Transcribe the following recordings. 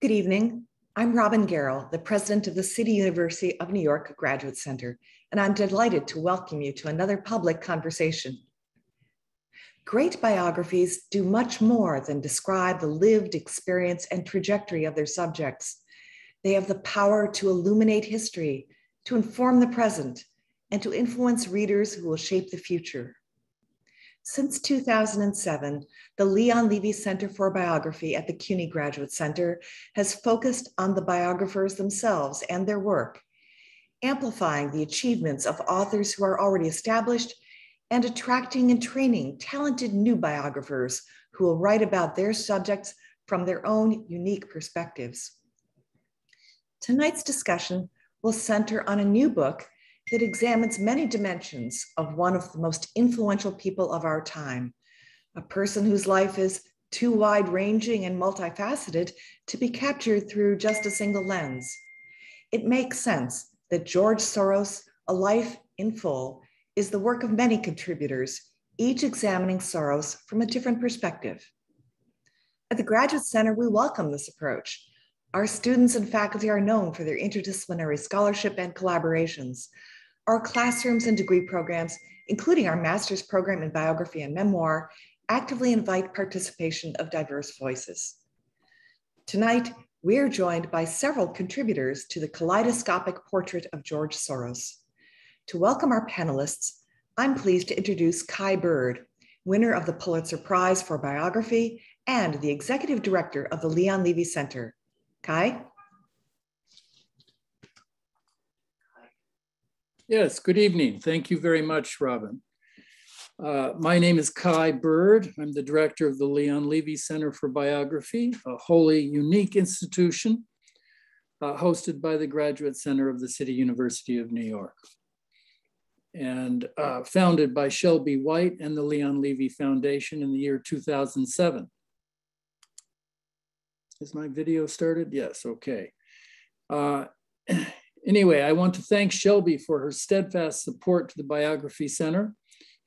Good evening. I'm Robin Garrell, the president of the City University of New York Graduate Center, and I'm delighted to welcome you to another public conversation. Great biographies do much more than describe the lived experience and trajectory of their subjects. They have the power to illuminate history, to inform the present, and to influence readers who will shape the future. Since 2007, the Leon Levy Center for Biography at the CUNY Graduate Center has focused on the biographers themselves and their work, amplifying the achievements of authors who are already established and attracting and training talented new biographers who will write about their subjects from their own unique perspectives. Tonight's discussion will center on a new book that examines many dimensions of one of the most influential people of our time, a person whose life is too wide ranging and multifaceted to be captured through just a single lens. It makes sense that George Soros, A Life in Full, is the work of many contributors, each examining Soros from a different perspective. At the Graduate Center, we welcome this approach. Our students and faculty are known for their interdisciplinary scholarship and collaborations, our classrooms and degree programs, including our master's program in biography and memoir, actively invite participation of diverse voices. Tonight, we are joined by several contributors to the kaleidoscopic portrait of George Soros. To welcome our panelists, I'm pleased to introduce Kai Bird, winner of the Pulitzer Prize for Biography and the executive director of the Leon Levy Center. Kai? Yes, good evening. Thank you very much, Robin. Uh, my name is Kai Bird. I'm the director of the Leon Levy Center for Biography, a wholly unique institution uh, hosted by the Graduate Center of the City University of New York and uh, founded by Shelby White and the Leon Levy Foundation in the year 2007. Is my video started? Yes, okay. Uh, Anyway, I want to thank Shelby for her steadfast support to the Biography Center.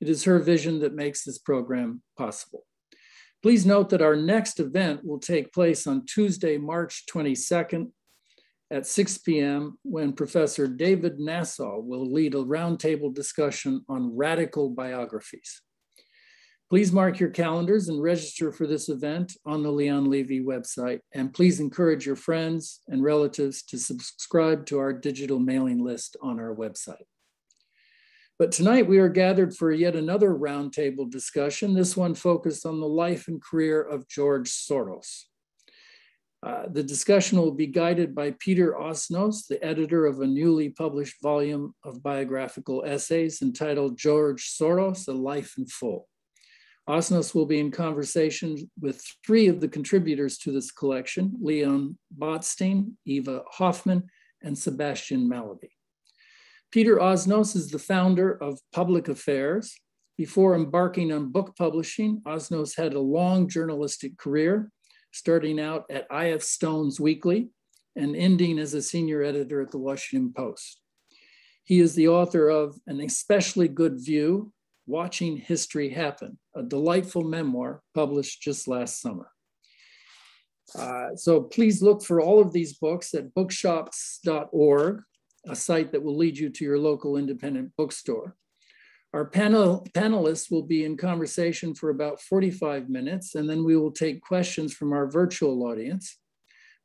It is her vision that makes this program possible. Please note that our next event will take place on Tuesday, March 22nd at 6 p.m. when Professor David Nasaw will lead a roundtable discussion on radical biographies. Please mark your calendars and register for this event on the Leon Levy website. And please encourage your friends and relatives to subscribe to our digital mailing list on our website. But tonight we are gathered for yet another roundtable discussion, this one focused on the life and career of George Soros. Uh, the discussion will be guided by Peter Osnos, the editor of a newly published volume of biographical essays entitled George Soros, A Life in Full. Osnos will be in conversation with three of the contributors to this collection, Leon Botstein, Eva Hoffman, and Sebastian Mallaby. Peter Osnos is the founder of Public Affairs. Before embarking on book publishing, Osnos had a long journalistic career, starting out at I.F. Stone's Weekly and ending as a senior editor at the Washington Post. He is the author of An Especially Good View, Watching History Happen, a delightful memoir published just last summer. Uh, so please look for all of these books at bookshops.org, a site that will lead you to your local independent bookstore. Our panel, panelists will be in conversation for about 45 minutes, and then we will take questions from our virtual audience.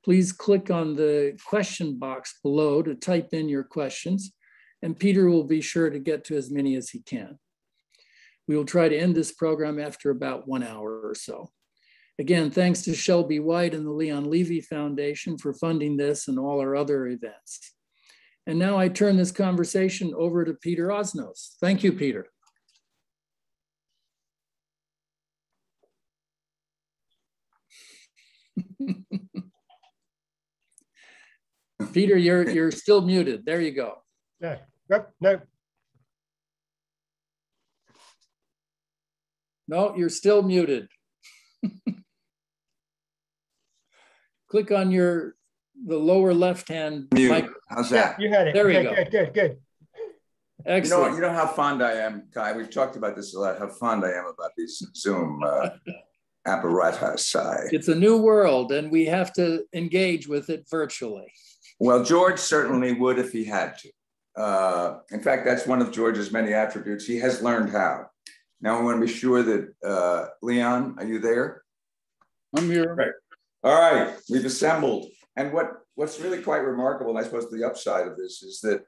Please click on the question box below to type in your questions, and Peter will be sure to get to as many as he can. We will try to end this program after about one hour or so. Again, thanks to Shelby White and the Leon Levy Foundation for funding this and all our other events. And now I turn this conversation over to Peter Osnos. Thank you, Peter. Peter, you're, you're still muted. There you go. Yeah, nope, nope. No, you're still muted. Click on your the lower left hand. Mute. Mic. How's that? Yeah, you had it. There we go. Good, good, good. Excellent. You know, you know how fond I am, Kai. We've talked about this a lot. How fond I am about these Zoom. Uh, apparatus side. It's a new world, and we have to engage with it virtually. Well, George certainly would if he had to. Uh, in fact, that's one of George's many attributes. He has learned how. Now we want to be sure that uh, Leon, are you there? I'm here. Right. All right, we've assembled. And what, what's really quite remarkable, and I suppose the upside of this is that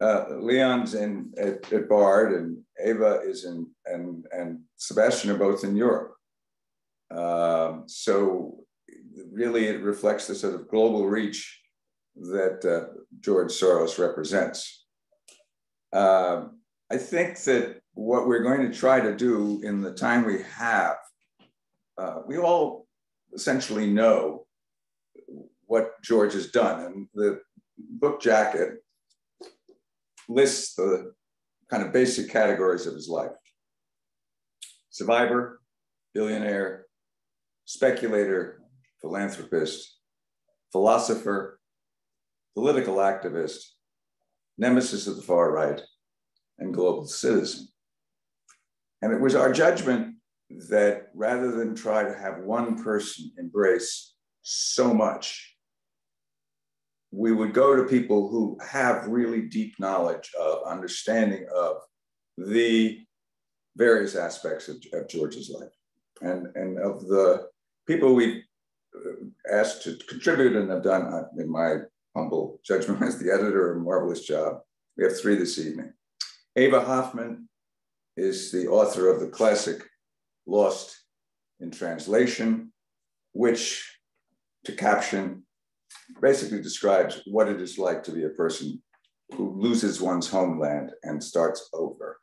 uh, Leon's in at, at, Bard and Eva is in and and Sebastian are both in Europe. Um, so really, it reflects the sort of global reach that uh, George Soros represents. Uh, I think that what we're going to try to do in the time we have, uh, we all essentially know what George has done, and the book jacket lists the kind of basic categories of his life survivor, billionaire, speculator, philanthropist, philosopher, political activist, nemesis of the far right, and global citizen. And it was our judgment that rather than try to have one person embrace so much we would go to people who have really deep knowledge of understanding of the various aspects of, of George's life and, and of the people we've uh, asked to contribute and have done, uh, in my humble judgment as the editor, a marvelous job. We have three this evening. Eva Hoffman is the author of the classic Lost in Translation, which to caption basically describes what it is like to be a person who loses one's homeland and starts over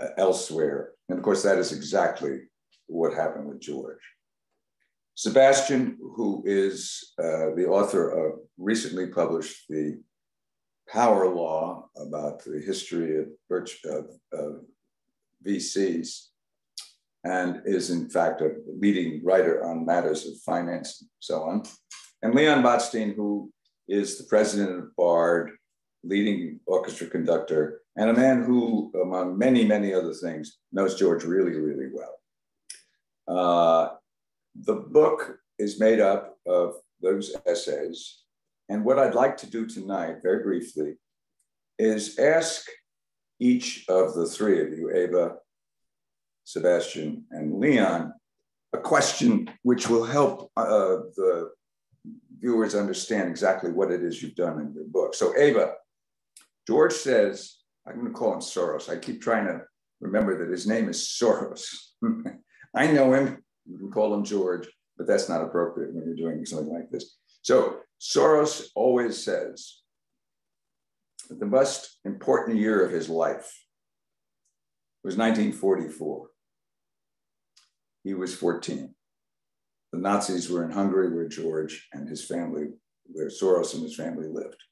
uh, elsewhere. And of course, that is exactly what happened with George. Sebastian, who is uh, the author of recently published The Power Law about the history of, of, of VCs, and is in fact a leading writer on matters of finance and so on and Leon Botstein, who is the president of Bard, leading orchestra conductor, and a man who, among many, many other things, knows George really, really well. Uh, the book is made up of those essays. And what I'd like to do tonight, very briefly, is ask each of the three of you, Eva, Sebastian, and Leon, a question which will help uh, the viewers understand exactly what it is you've done in your book. So Eva, George says, I'm going to call him Soros. I keep trying to remember that his name is Soros. I know him, you can call him George, but that's not appropriate when you're doing something like this. So Soros always says the most important year of his life was 1944. He was 14. The Nazis were in Hungary where George and his family, where Soros and his family lived.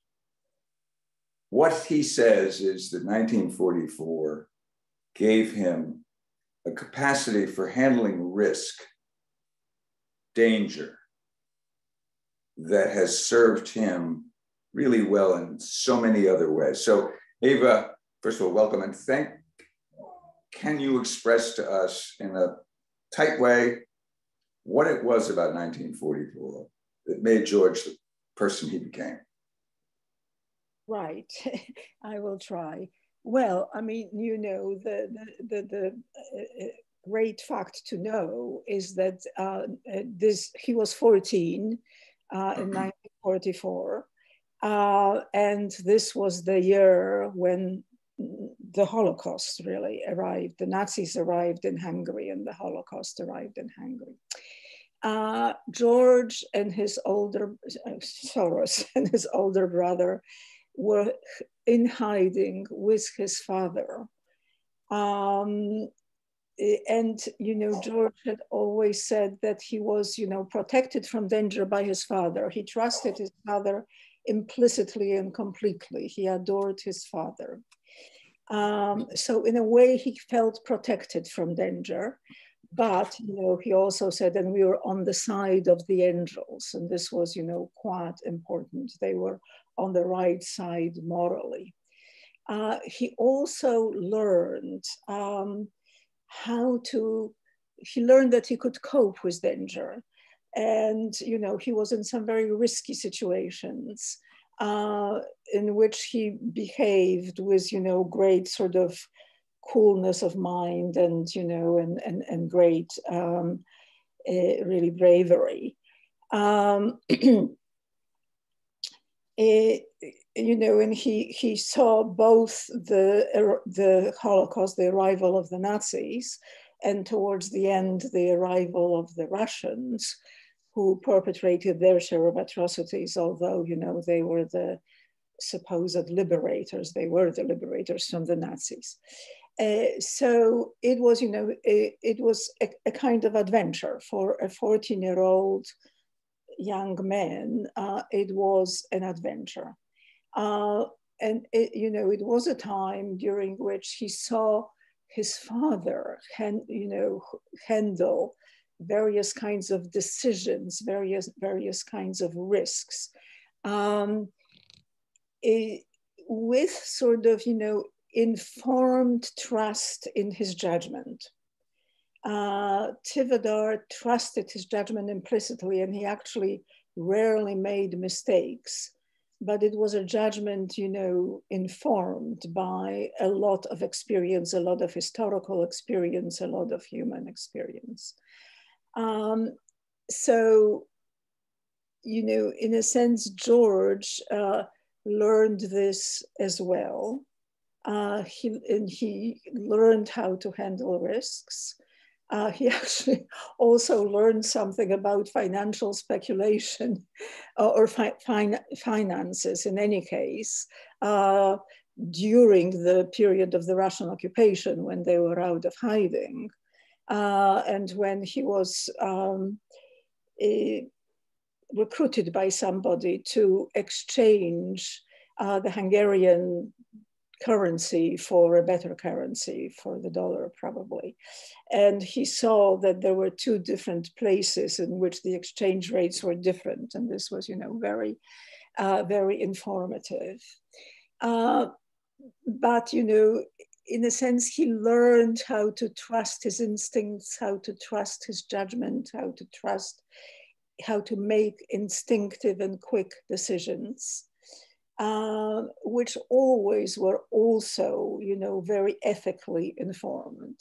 What he says is that 1944 gave him a capacity for handling risk, danger, that has served him really well in so many other ways. So, Eva, first of all, welcome and thank. Can you express to us in a tight way what it was about 1944 that made George the person he became. Right, I will try. Well, I mean, you know, the the the, the uh, great fact to know is that uh, this he was 14 uh, in 1944, uh, and this was the year when the Holocaust really arrived. The Nazis arrived in Hungary and the Holocaust arrived in Hungary. Uh, George and his older, Soros and his older brother were in hiding with his father. Um, and, you know, George had always said that he was, you know, protected from danger by his father. He trusted his father implicitly and completely. He adored his father. Um, so in a way, he felt protected from danger. But you know, he also said, and we were on the side of the angels, and this was, you know, quite important. They were on the right side morally. Uh, he also learned um, how to he learned that he could cope with danger. And, you know, he was in some very risky situations uh, in which he behaved with, you know, great sort of coolness of mind and, you know, and, and, and great um, uh, really bravery. Um, it, you know, and he he saw both the the Holocaust, the arrival of the Nazis, and towards the end, the arrival of the Russians, who perpetrated their share of atrocities. Although you know they were the supposed liberators, they were the liberators from the Nazis. Uh, so it was, you know, it, it was a, a, kind of adventure for a 14 year old young man. Uh, it was an adventure. Uh, and it, you know, it was a time during which he saw his father, you know, handle various kinds of decisions, various various kinds of risks, um, it, with sort of you know informed trust in his judgment. Uh, Tivadar trusted his judgment implicitly, and he actually rarely made mistakes but it was a judgment, you know, informed by a lot of experience, a lot of historical experience, a lot of human experience. Um, so, you know, in a sense, George uh, learned this as well. Uh, he, and he learned how to handle risks uh, he actually also learned something about financial speculation uh, or fi fin finances in any case uh, during the period of the Russian occupation when they were out of hiding. Uh, and when he was um, a, recruited by somebody to exchange uh, the Hungarian currency for a better currency for the dollar probably. And he saw that there were two different places in which the exchange rates were different. And this was you know very uh, very informative. Uh, but you know in a sense he learned how to trust his instincts how to trust his judgment how to trust how to make instinctive and quick decisions uh, which always were also, you know, very ethically informed.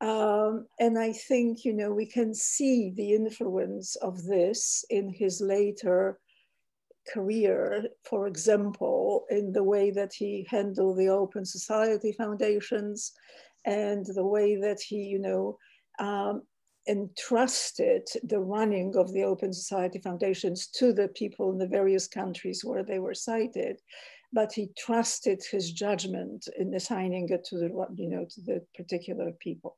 Um, and I think, you know, we can see the influence of this in his later career, for example, in the way that he handled the Open Society Foundations and the way that he, you know, um, entrusted the running of the Open Society Foundations to the people in the various countries where they were sited, but he trusted his judgment in assigning it to the, you know, to the particular people.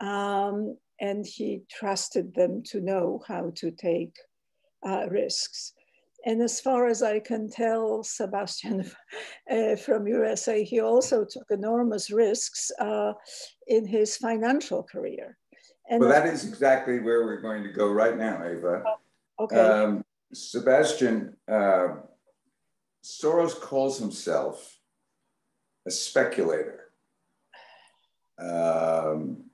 Um, and he trusted them to know how to take uh, risks. And as far as I can tell, Sebastian uh, from USA, he also took enormous risks uh, in his financial career. And well, that is exactly where we're going to go right now, Eva. Oh, okay. Um, Sebastian, uh, Soros calls himself a speculator, um,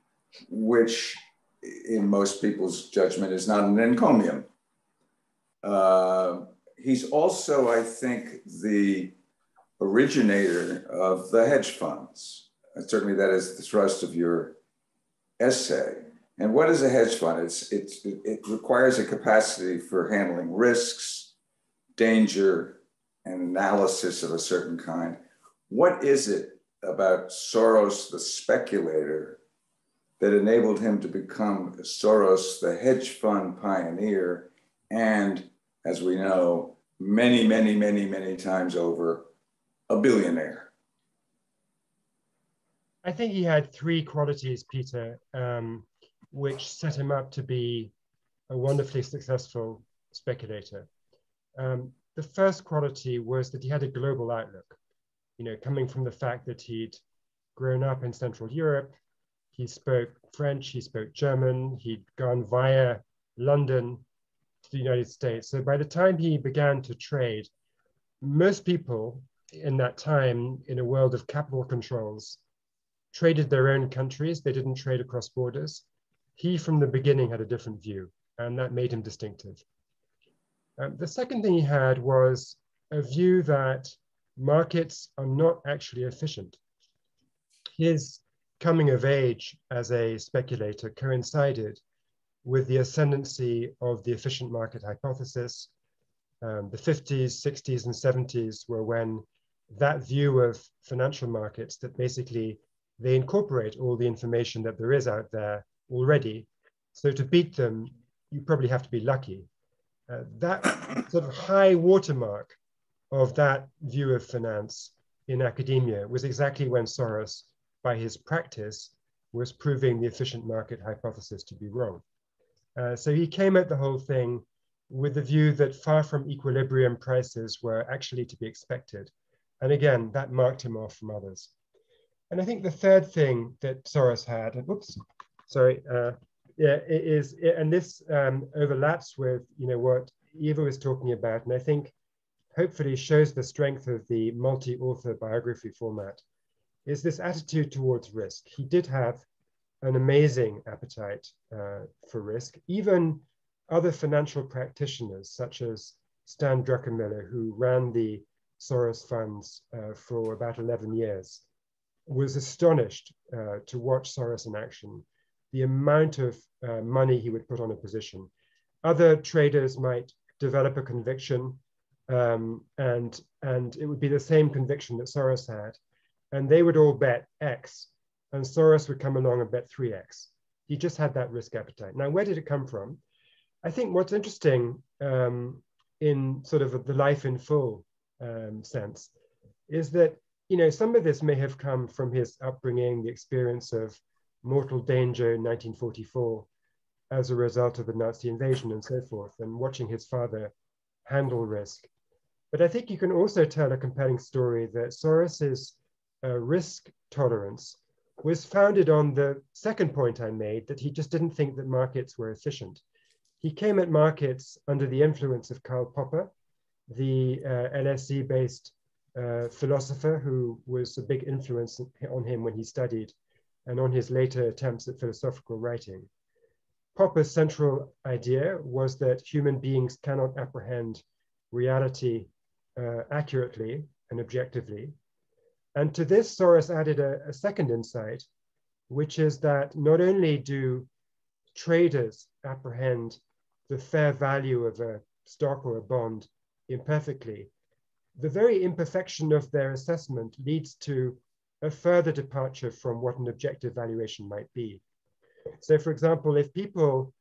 which in most people's judgment is not an encomium. Uh, he's also, I think, the originator of the hedge funds. And certainly that is the thrust of your essay. And what is a hedge fund? It's, it's, it requires a capacity for handling risks, danger, and analysis of a certain kind. What is it about Soros, the speculator, that enabled him to become Soros, the hedge fund pioneer, and as we know, many, many, many, many times over, a billionaire? I think he had three qualities, Peter. Um, which set him up to be a wonderfully successful speculator. Um, the first quality was that he had a global outlook, you know, coming from the fact that he'd grown up in Central Europe, he spoke French, he spoke German, he'd gone via London to the United States. So by the time he began to trade, most people in that time in a world of capital controls traded their own countries. They didn't trade across borders he from the beginning had a different view, and that made him distinctive. Um, the second thing he had was a view that markets are not actually efficient. His coming of age as a speculator coincided with the ascendancy of the efficient market hypothesis. Um, the 50s, 60s, and 70s were when that view of financial markets that basically they incorporate all the information that there is out there already. So to beat them, you probably have to be lucky. Uh, that sort of high watermark of that view of finance in academia was exactly when Soros, by his practice, was proving the efficient market hypothesis to be wrong. Uh, so he came at the whole thing with the view that far from equilibrium prices were actually to be expected. And again, that marked him off from others. And I think the third thing that Soros had, oops, sorry, uh, yeah, is, and this um, overlaps with, you know, what Eva was talking about, and I think hopefully shows the strength of the multi-author biography format, is this attitude towards risk. He did have an amazing appetite uh, for risk. Even other financial practitioners, such as Stan Druckenmiller, who ran the Soros funds uh, for about 11 years, was astonished uh, to watch Soros in action, the amount of uh, money he would put on a position. Other traders might develop a conviction um, and, and it would be the same conviction that Soros had. And they would all bet X and Soros would come along and bet 3x. He just had that risk appetite. Now, where did it come from? I think what's interesting um, in sort of the life in full um, sense is that you know some of this may have come from his upbringing, the experience of mortal danger in 1944 as a result of the Nazi invasion and so forth, and watching his father handle risk. But I think you can also tell a compelling story that Soros's uh, risk tolerance was founded on the second point I made that he just didn't think that markets were efficient. He came at markets under the influence of Karl Popper, the uh, LSE based uh, philosopher who was a big influence on him when he studied and on his later attempts at philosophical writing. Popper's central idea was that human beings cannot apprehend reality uh, accurately and objectively, and to this, Soros added a, a second insight, which is that not only do traders apprehend the fair value of a stock or a bond imperfectly, the very imperfection of their assessment leads to a further departure from what an objective valuation might be. So for example, if people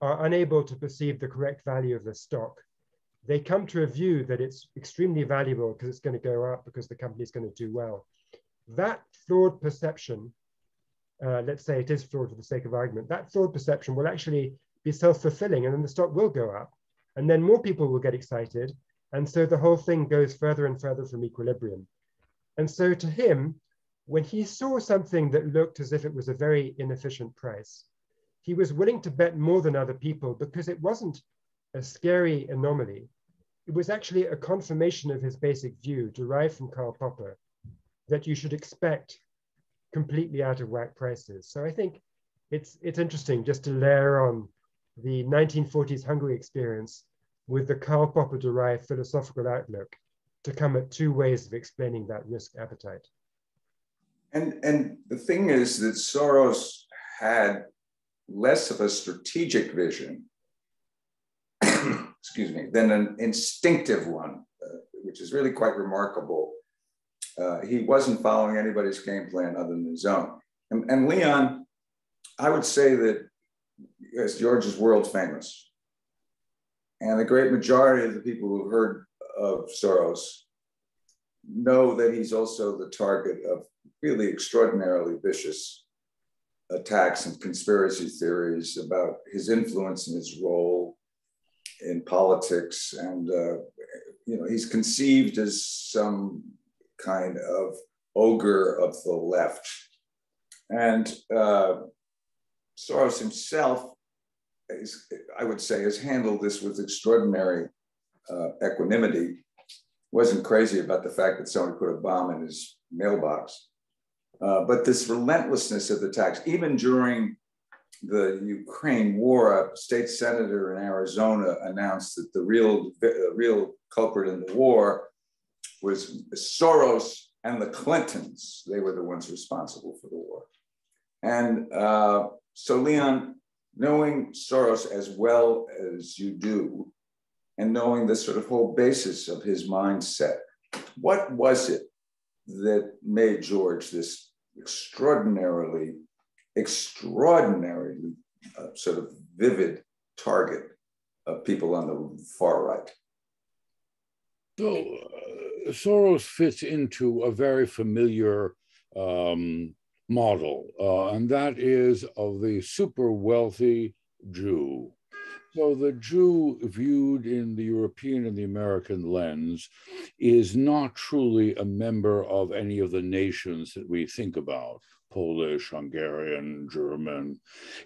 are unable to perceive the correct value of the stock, they come to a view that it's extremely valuable because it's going to go up because the company is going to do well. That flawed perception, uh, let's say it is flawed for the sake of argument, that flawed perception will actually be self-fulfilling and then the stock will go up and then more people will get excited. And so the whole thing goes further and further from equilibrium. And so to him, when he saw something that looked as if it was a very inefficient price, he was willing to bet more than other people because it wasn't a scary anomaly it was actually a confirmation of his basic view derived from Karl Popper that you should expect completely out of whack prices. So I think it's, it's interesting just to layer on the 1940s Hungary experience with the Karl Popper derived philosophical outlook to come at two ways of explaining that risk appetite. And, and the thing is that Soros had less of a strategic vision excuse me, than an instinctive one, uh, which is really quite remarkable. Uh, he wasn't following anybody's game plan other than his own. And, and Leon, I would say that as George is world famous, and the great majority of the people who've heard of Soros know that he's also the target of really extraordinarily vicious attacks and conspiracy theories about his influence and his role in politics, and uh, you know he's conceived as some kind of ogre of the left, and uh, Soros himself, is, I would say, has handled this with extraordinary uh, equanimity. Wasn't crazy about the fact that somebody put a bomb in his mailbox, uh, but this relentlessness of the attacks, even during the Ukraine war, a state senator in Arizona announced that the real, the real culprit in the war was Soros and the Clintons. They were the ones responsible for the war. And uh, so, Leon, knowing Soros as well as you do, and knowing the sort of whole basis of his mindset, what was it that made George this extraordinarily, extraordinarily uh, sort of vivid target of people on the far right? So, uh, Soros fits into a very familiar um, model, uh, and that is of the super wealthy Jew. So the Jew viewed in the European and the American lens is not truly a member of any of the nations that we think about. Polish, Hungarian, German.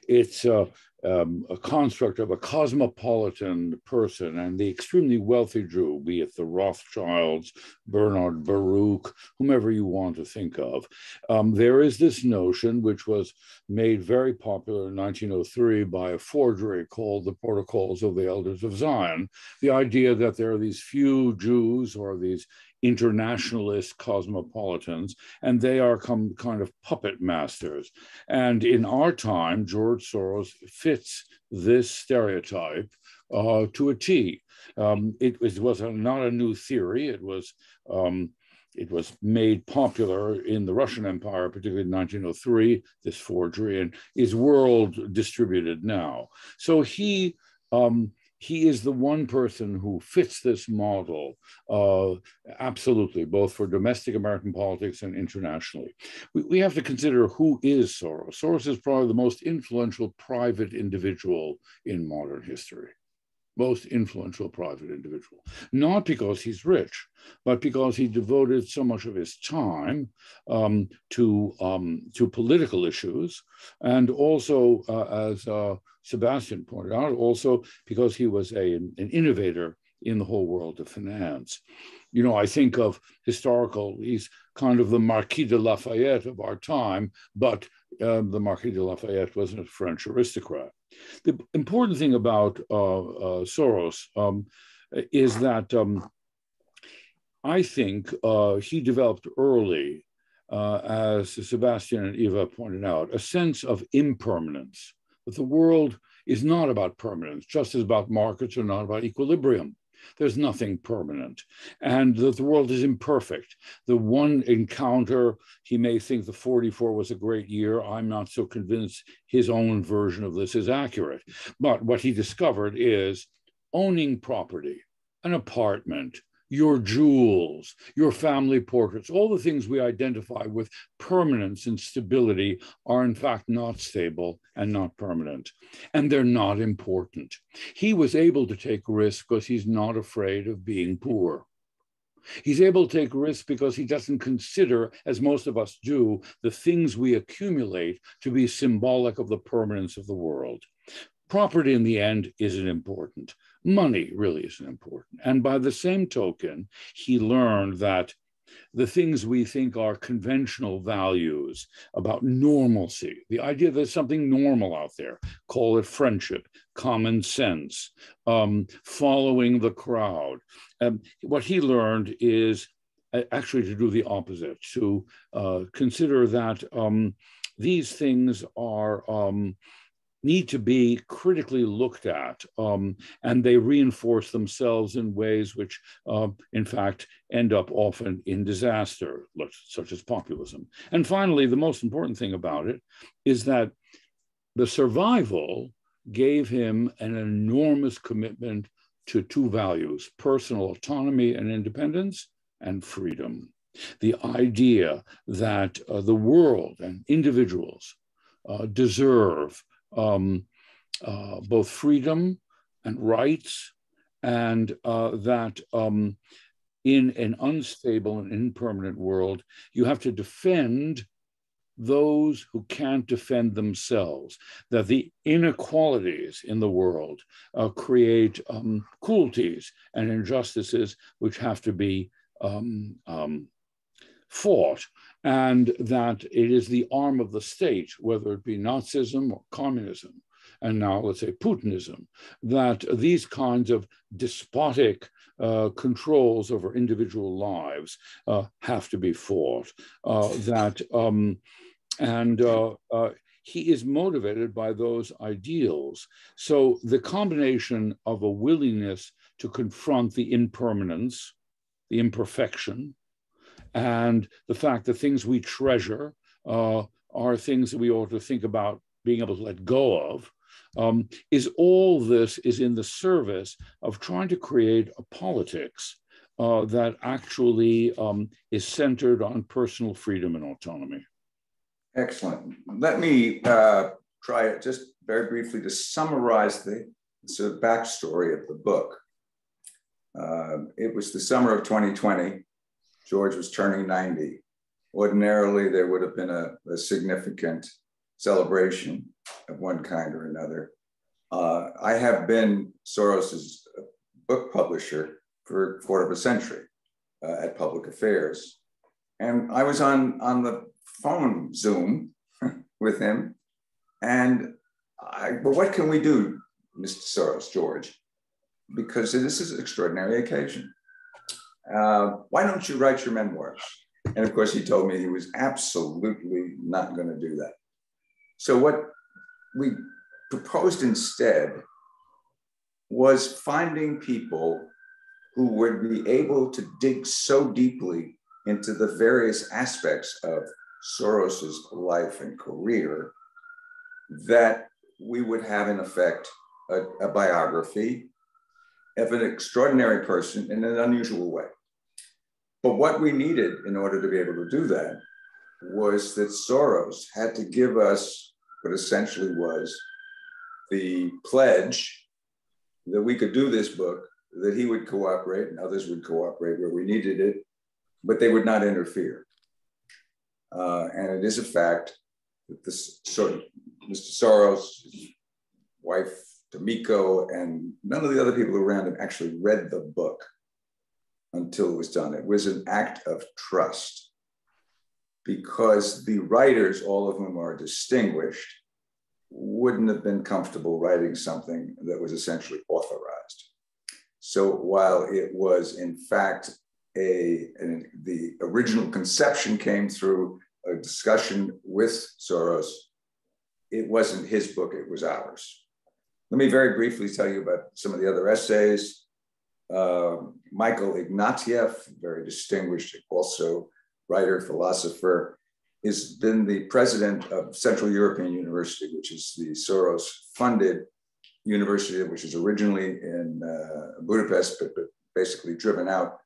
It's a, um, a construct of a cosmopolitan person and the extremely wealthy Jew, be it the Rothschilds, Bernard Baruch, whomever you want to think of. Um, there is this notion, which was made very popular in 1903 by a forgery called the Protocols of the Elders of Zion, the idea that there are these few Jews or these internationalist cosmopolitans, and they are come kind of puppet masters. And in our time, George Soros fits this stereotype uh, to a T. Um, it, it, was a, not a new theory. It was um, it was made popular in the Russian Empire, particularly in 1903, this forgery, and is world distributed now. So he um, he is the one person who fits this model uh, absolutely, both for domestic American politics and internationally. We, we, have to consider who is Soros. Soros is probably the most influential private individual in modern history most influential private individual. Not because he's rich, but because he devoted so much of his time um, to, um, to political issues, and also, uh, as uh, Sebastian pointed out, also because he was a, an innovator in the whole world of finance. You know, I think of historical, he's kind of the Marquis de Lafayette of our time, but um, the Marquis de Lafayette wasn't a French aristocrat. The important thing about uh, uh, Soros um, is that um, I think uh, he developed early, as Sebastian and Eva pointed out, a sense of impermanence, that the world is not about permanence, just as about markets are not about equilibrium. There's nothing permanent, and that the world is imperfect. The one encounter, he may think the 44 was a great year. I'm not so convinced his own version of this is accurate. But what he discovered is owning property, an apartment, your jewels, your family portraits, all the things we identify with permanence and stability are in fact not stable and not permanent. And they're not important. He was able to take risks because he's not afraid of being poor. He's able to take risks because he doesn't consider, as most of us do, the things we accumulate to be symbolic of the permanence of the world. Property in the end isn't important money really isn't important. And by the same token, he learned that the things we think are conventional values about normalcy, the idea that there's something normal out there, call it friendship, common sense, um, following the crowd. Um, what he learned is actually to do the opposite, to uh, consider that um, these things are um, need to be critically looked at, um, and they reinforce themselves in ways which, uh, in fact, end up often in disaster, such as populism. And finally, the most important thing about it is that the survival gave him an enormous commitment to two values personal autonomy and independence, and freedom. The idea that uh, the world and individuals uh, deserve um, uh, both freedom and rights, and uh, that um, in an unstable and impermanent world, you have to defend those who can't defend themselves, that the inequalities in the world uh, create um, cruelties and injustices which have to be um, um, fought. And that it is the arm of the state, whether it be Nazism or communism, and now let's say Putinism, that these kinds of despotic uh, controls over individual lives uh, have to be fought. Uh, that um, and uh, uh, he is motivated by those ideals. So the combination of a willingness to confront the impermanence, the imperfection, and the fact that things we treasure uh, are things that we ought to think about being able to let go of um, is all this is in the service of trying to create a politics uh, that actually um, is centered on personal freedom and autonomy. Excellent. Let me uh, try it just very briefly to summarize the sort of backstory of the book. Uh, it was the summer of 2020. George was turning 90. Ordinarily, there would have been a, a significant celebration of one kind or another. Uh, I have been Soros's book publisher for a quarter of a century uh, at Public Affairs. And I was on, on the phone Zoom with him. And I, well, what can we do, Mr. Soros, George? Because this is an extraordinary occasion. Uh, why don't you write your memoirs? And of course, he told me he was absolutely not going to do that. So, what we proposed instead was finding people who would be able to dig so deeply into the various aspects of Soros's life and career that we would have, in effect, a, a biography of an extraordinary person in an unusual way. But what we needed in order to be able to do that was that Soros had to give us what essentially was the pledge that we could do this book, that he would cooperate and others would cooperate where we needed it, but they would not interfere. Uh, and it is a fact that this of Mr. Soros, wife Tamiko, and none of the other people around him actually read the book until it was done. It was an act of trust because the writers, all of whom are distinguished, wouldn't have been comfortable writing something that was essentially authorized. So while it was in fact a, an, the original conception came through a discussion with Soros, it wasn't his book, it was ours. Let me very briefly tell you about some of the other essays. Uh, Michael Ignatieff, very distinguished, also writer, philosopher, has been the president of Central European University, which is the Soros funded university, which is originally in uh, Budapest, but, but, basically driven out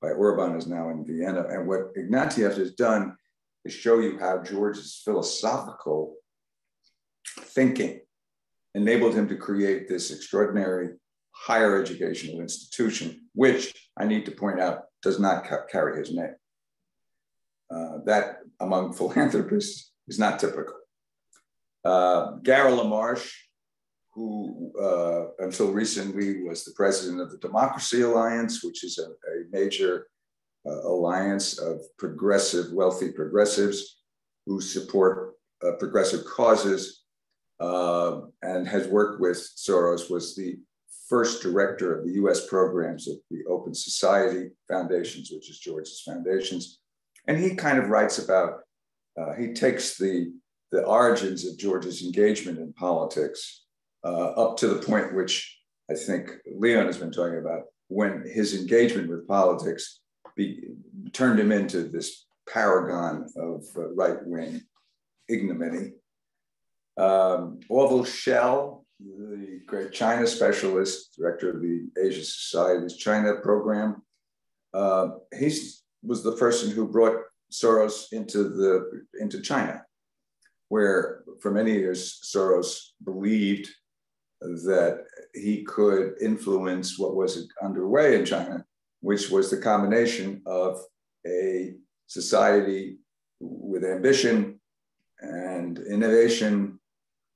by Orban, is now in Vienna. And what Ignatieff has done is show you how George's philosophical thinking enabled him to create this extraordinary higher educational institution, which I need to point out does not ca carry his name. Uh, that among philanthropists is not typical. Uh, Gara LaMarche, who uh, until recently was the president of the Democracy Alliance, which is a, a major uh, alliance of progressive, wealthy progressives who support uh, progressive causes uh, and has worked with Soros, was the first director of the US programs of the Open Society Foundations, which is George's foundations, and he kind of writes about, uh, he takes the, the origins of George's engagement in politics uh, up to the point which I think Leon has been talking about, when his engagement with politics be, turned him into this paragon of uh, right wing ignominy. Um, Orville Schell, great China specialist, director of the Asia Society's China program, uh, he's was the person who brought Soros into the into China, where for many years Soros believed that he could influence what was underway in China, which was the combination of a society with ambition and innovation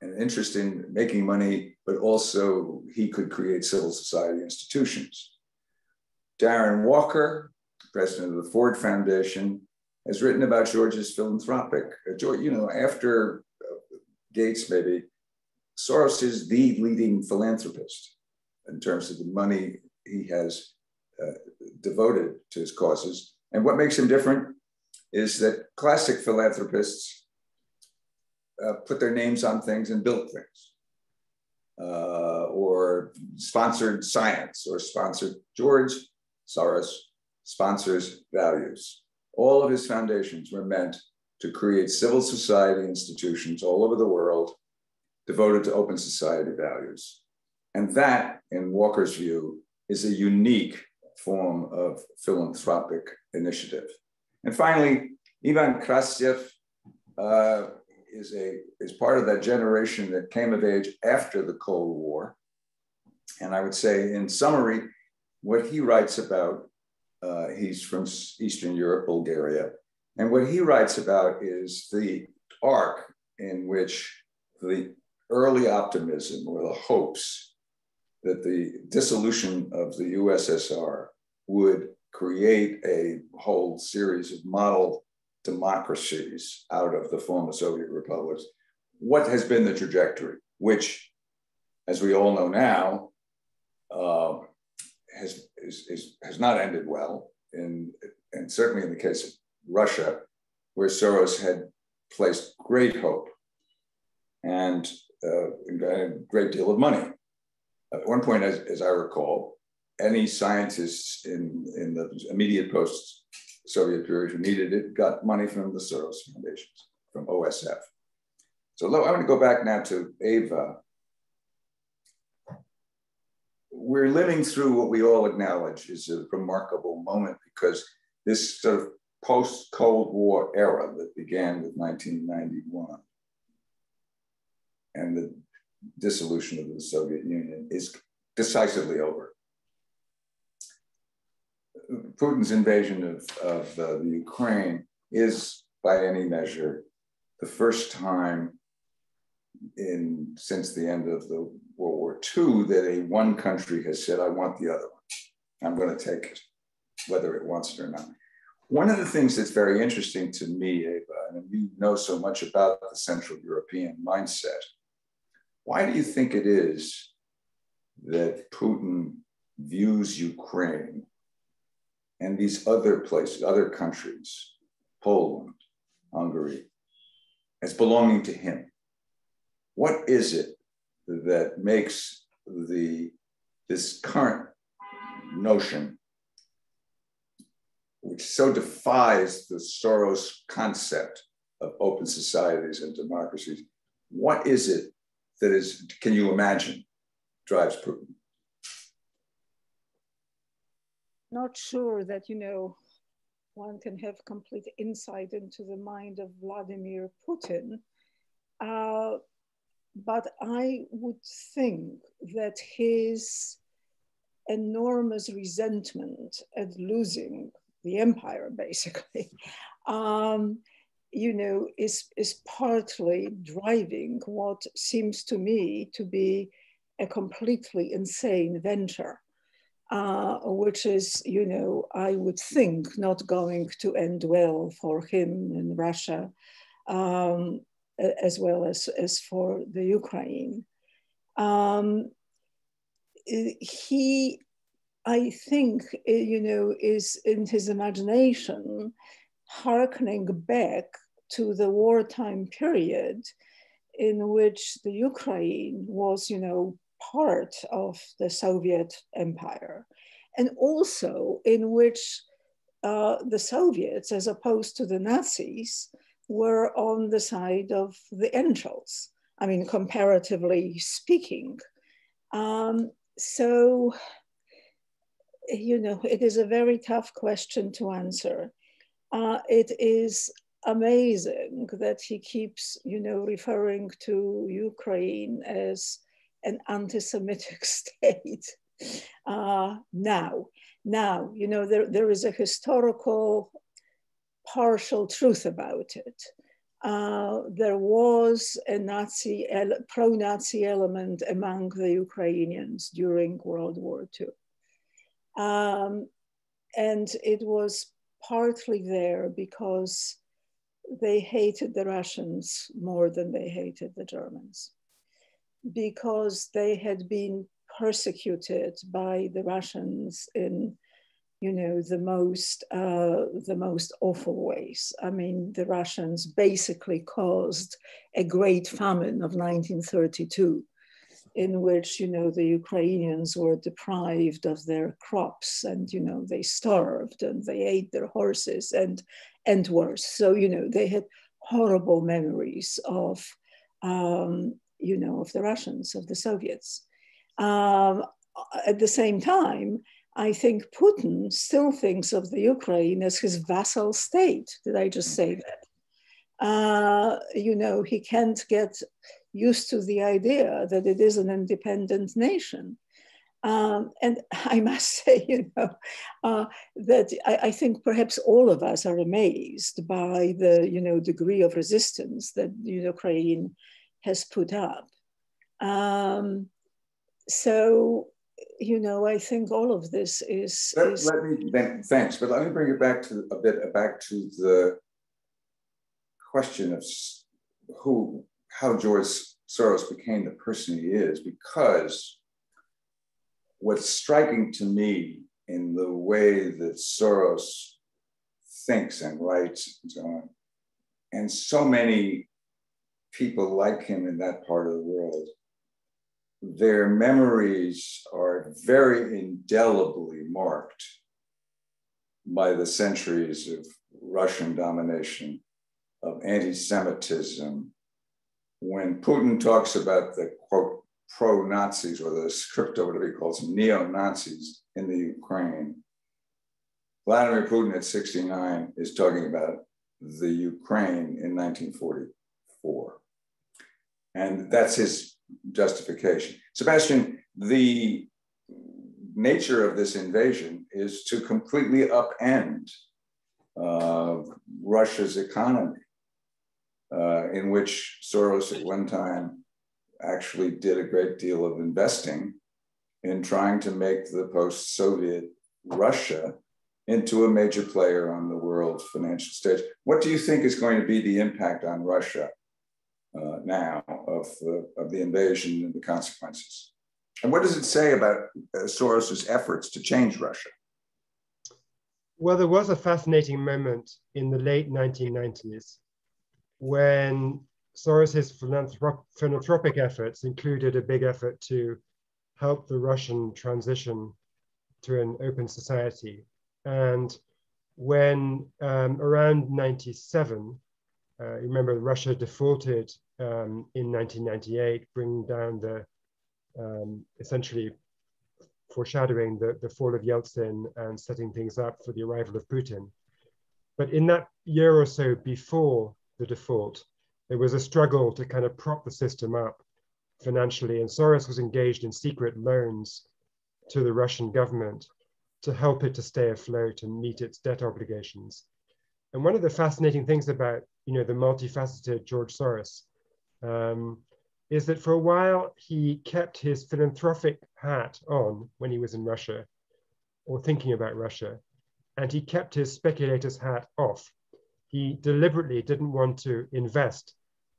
and interest in making money, but also he could create civil society institutions. Darren Walker, president of the Ford Foundation, has written about George's philanthropic, uh, you know, after uh, Gates maybe, Soros is the leading philanthropist in terms of the money he has uh, devoted to his causes. And what makes him different is that classic philanthropists uh, put their names on things and built things, uh, or sponsored science, or sponsored George Soros sponsors values. All of his foundations were meant to create civil society institutions all over the world devoted to open society values. And that, in Walker's view, is a unique form of philanthropic initiative. And finally, Ivan Krastev uh, is, a, is part of that generation that came of age after the Cold War. And I would say, in summary, what he writes about, uh, he's from Eastern Europe, Bulgaria, and what he writes about is the arc in which the early optimism or the hopes that the dissolution of the USSR would create a whole series of model democracies out of the former Soviet republics. What has been the trajectory, which, as we all know now, uh, has, is, is, has not ended well, in, and certainly in the case of Russia, where Soros had placed great hope and uh, a great deal of money. At one point, as, as I recall, any scientists in, in the immediate post Soviet period who needed it got money from the Soros foundations, from OSF. So I want to go back now to Eva. We're living through what we all acknowledge is a remarkable moment because this sort of post Cold War era that began with 1991 and the dissolution of the Soviet Union is decisively over. Putin's invasion of, of uh, the Ukraine is, by any measure, the first time in since the end of the World War II that a one country has said, "I want the other one. I'm going to take it, whether it wants it or not." One of the things that's very interesting to me, Eva, and you know so much about the Central European mindset, why do you think it is that Putin views Ukraine and these other places, other countries, Poland, Hungary, as belonging to him? What is it that makes the this current notion, which so defies the Soros concept of open societies and democracies, what is it that is, can you imagine, drives Putin? Not sure that, you know, one can have complete insight into the mind of Vladimir Putin. Uh, but I would think that his enormous resentment at losing the empire, basically, um, you know, is, is partly driving what seems to me to be a completely insane venture, uh, which is, you know, I would think not going to end well for him in Russia, um, as well as, as for the Ukraine. Um, he, I think, you know, is in his imagination harkening back to the wartime period in which the Ukraine was, you know, part of the Soviet empire, and also in which uh, the Soviets, as opposed to the Nazis, were on the side of the angels. I mean, comparatively speaking. Um, so, you know, it is a very tough question to answer. Uh, it is amazing that he keeps, you know, referring to Ukraine as an anti-Semitic state uh, now. Now, you know, there, there is a historical partial truth about it. Uh, there was a Nazi, pro-Nazi element among the Ukrainians during World War II. Um, and it was partly there because they hated the Russians more than they hated the Germans, because they had been persecuted by the Russians in you know the most uh, the most awful ways. I mean, the Russians basically caused a great famine of 1932, in which you know the Ukrainians were deprived of their crops, and you know they starved and they ate their horses and and worse. So you know they had horrible memories of um, you know of the Russians of the Soviets. Um, at the same time I think Putin still thinks of the Ukraine as his vassal state. Did I just say that? Uh, you know, he can't get used to the idea that it is an independent nation. Um, and I must say, you know, uh, that I, I, think perhaps all of us are amazed by the, you know, degree of resistance that Ukraine has put up. Um, so you know, I think all of this is. Let, is... let me then, thanks, but let me bring it back to a bit back to the question of who, how George Soros became the person he is, because what's striking to me in the way that Soros thinks and writes and so on, and so many people like him in that part of the world their memories are very indelibly marked by the centuries of Russian domination, of anti Semitism. When Putin talks about the quote pro Nazis or the crypto, whatever he calls them, neo Nazis in the Ukraine, Vladimir Putin at 69 is talking about the Ukraine in 1944. And that's his justification. Sebastian, the nature of this invasion is to completely upend uh, Russia's economy, uh, in which Soros at one time actually did a great deal of investing in trying to make the post Soviet Russia into a major player on the world financial stage. What do you think is going to be the impact on Russia uh, now of the, of the invasion and the consequences. And what does it say about uh, Soros's efforts to change Russia? Well, there was a fascinating moment in the late 1990s when Soros's philanthrop philanthropic efforts included a big effort to help the Russian transition to an open society. And when um, around 97, uh, remember, Russia defaulted um, in 1998, bringing down the um, essentially foreshadowing the, the fall of Yeltsin and setting things up for the arrival of Putin. But in that year or so before the default, there was a struggle to kind of prop the system up financially, and Soros was engaged in secret loans to the Russian government to help it to stay afloat and meet its debt obligations. And one of the fascinating things about you know the multifaceted George Soros um, is that for a while he kept his philanthropic hat on when he was in Russia or thinking about Russia, and he kept his speculator's hat off. He deliberately didn't want to invest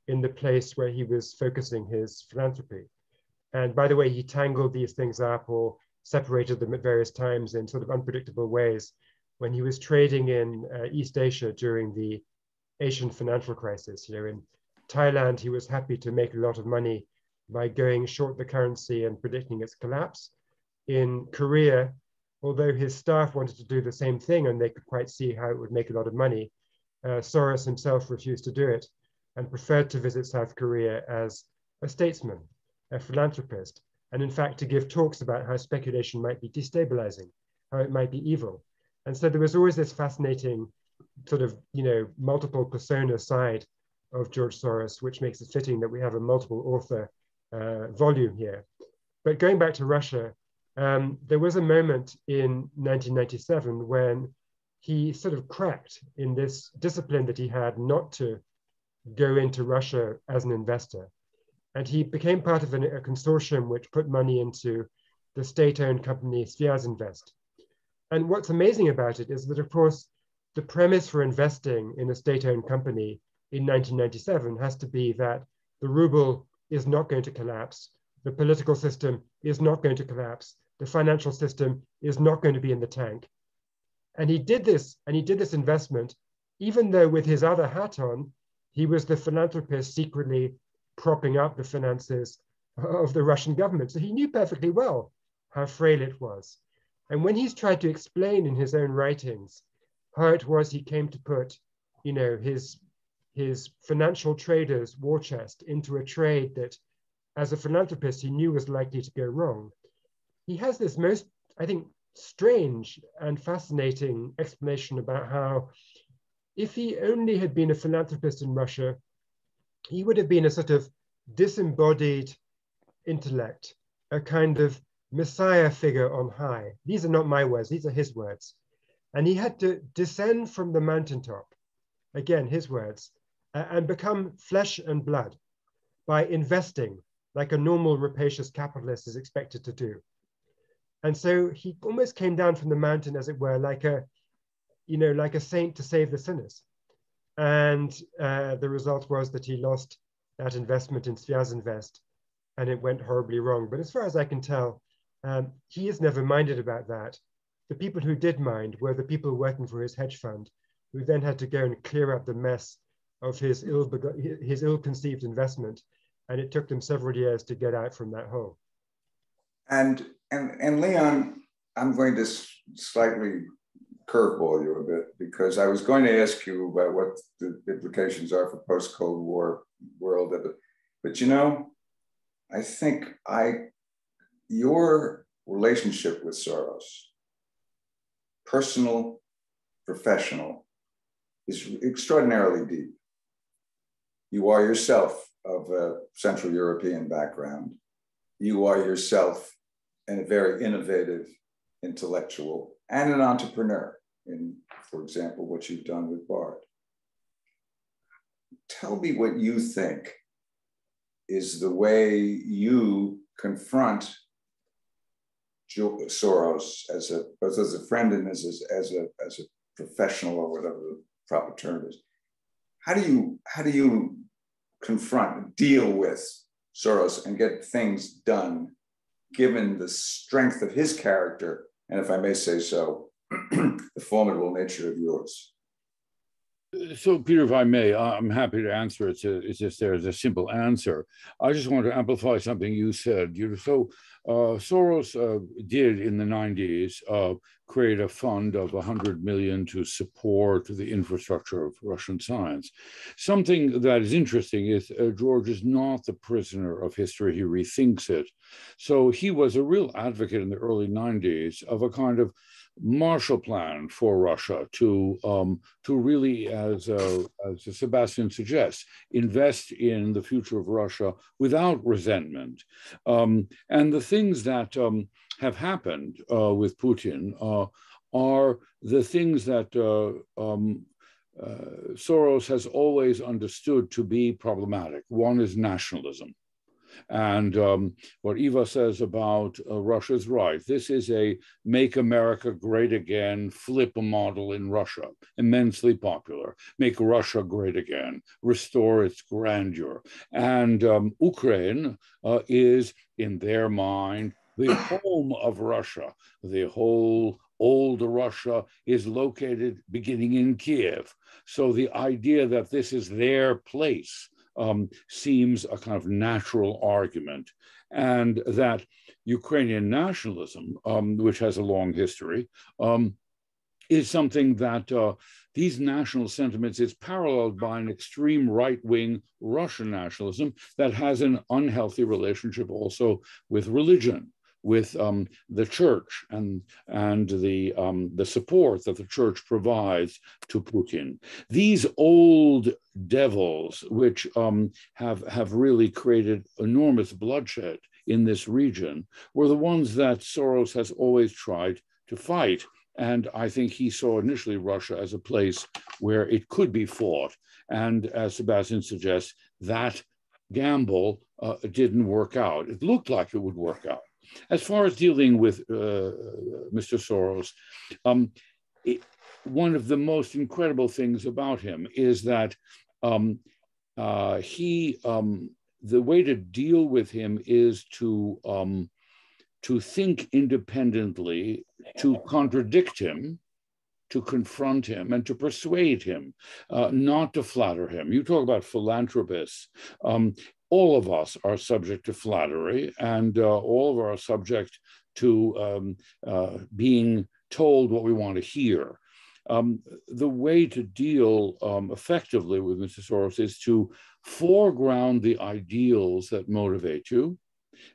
in the place where he was focusing his philanthropy. And by the way, he tangled these things up or separated them at various times in sort of unpredictable ways when he was trading in uh, East Asia during the Asian financial crisis. You know, in Thailand, he was happy to make a lot of money by going short the currency and predicting its collapse. In Korea, although his staff wanted to do the same thing and they could quite see how it would make a lot of money, uh, Soros himself refused to do it and preferred to visit South Korea as a statesman, a philanthropist, and in fact to give talks about how speculation might be destabilizing, how it might be evil. And so there was always this fascinating sort of, you know, multiple persona side of George Soros, which makes it fitting that we have a multiple author uh, volume here. But going back to Russia, um, there was a moment in 1997 when he sort of cracked in this discipline that he had not to go into Russia as an investor. And he became part of an, a consortium which put money into the state-owned company Svyazinvest. And what's amazing about it is that, of course, the premise for investing in a state-owned company in 1997 has to be that the ruble is not going to collapse, the political system is not going to collapse, the financial system is not going to be in the tank. And he did this, and he did this investment, even though with his other hat on, he was the philanthropist secretly propping up the finances of the Russian government. So he knew perfectly well how frail it was. And when he's tried to explain in his own writings how it was he came to put, you know, his his financial traders war chest into a trade that, as a philanthropist, he knew was likely to go wrong. He has this most, I think, strange and fascinating explanation about how, if he only had been a philanthropist in Russia, he would have been a sort of disembodied intellect, a kind of messiah figure on high. These are not my words, these are his words. And he had to descend from the mountaintop, again, his words, and become flesh and blood by investing like a normal rapacious capitalist is expected to do. And so he almost came down from the mountain, as it were, like a, you know, like a saint to save the sinners. And uh, the result was that he lost that investment in Svyazinvest and it went horribly wrong. But as far as I can tell, um, he is never minded about that. The people who did mind were the people working for his hedge fund, who then had to go and clear up the mess of his ill his ill-conceived investment, and it took them several years to get out from that hole. And and and Leon, I'm going to slightly curveball you a bit because I was going to ask you about what the implications are for post-Cold War world, but you know, I think I your relationship with Soros, personal, professional, is extraordinarily deep. You are yourself of a Central European background. You are yourself and a very innovative intellectual and an entrepreneur in, for example, what you've done with Bard. Tell me what you think is the way you confront Soros as a both as a friend and as a, as a as a professional or whatever the proper term is. How do you how do you confront deal with Soros and get things done, given the strength of his character and, if I may say so, the formidable nature of yours? So, Peter, if I may, I'm happy to answer. It's, a, it's just there's a simple answer. I just want to amplify something you said. You so uh, Soros uh, did in the 90s uh, create a fund of 100 million to support the infrastructure of Russian science. Something that is interesting is uh, George is not the prisoner of history; he rethinks it. So he was a real advocate in the early 90s of a kind of Marshall Plan for Russia to um, to really, as uh, as Sebastian suggests, invest in the future of Russia without resentment. Um, and the things that um, have happened uh, with Putin uh, are the things that uh, um, uh, Soros has always understood to be problematic. One is nationalism. And um, what Eva says about uh, Russia is right. This is a make America great again, flip model in Russia, immensely popular. Make Russia great again, restore its grandeur. And um, Ukraine uh, is, in their mind, the home of Russia. The whole old Russia is located beginning in Kiev. So the idea that this is their place um, seems a kind of natural argument, and that Ukrainian nationalism, um, which has a long history, um, is something that uh, these national sentiments is paralleled by an extreme right-wing Russian nationalism that has an unhealthy relationship also with religion with um, the church and, and the, um, the support that the church provides to Putin. These old devils, which um, have, have really created enormous bloodshed in this region, were the ones that Soros has always tried to fight. And I think he saw initially Russia as a place where it could be fought. And as Sebastian suggests, that gamble uh, didn't work out. It looked like it would work out. As far as dealing with uh, Mr. Soros, um, it, one of the most incredible things about him is that um, uh, he, um, the way to deal with him is to um, to think independently, to contradict him, to confront him, and to persuade him, uh, not to flatter him. You talk about philanthropists. Um, all of us are subject to flattery, and uh, all of us are subject to um, uh, being told what we want to hear. Um, the way to deal um, effectively with Mr. Soros is to foreground the ideals that motivate you